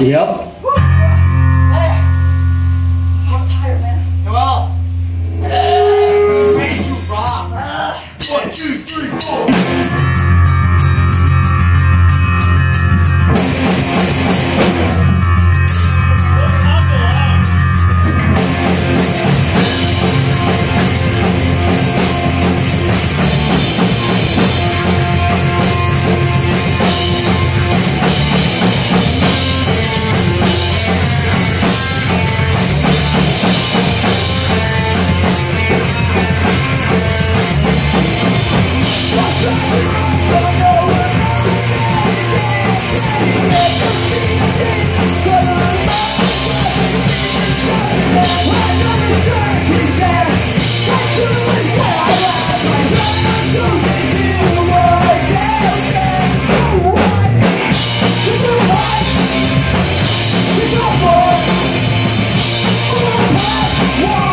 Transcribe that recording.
Yep. Whoa!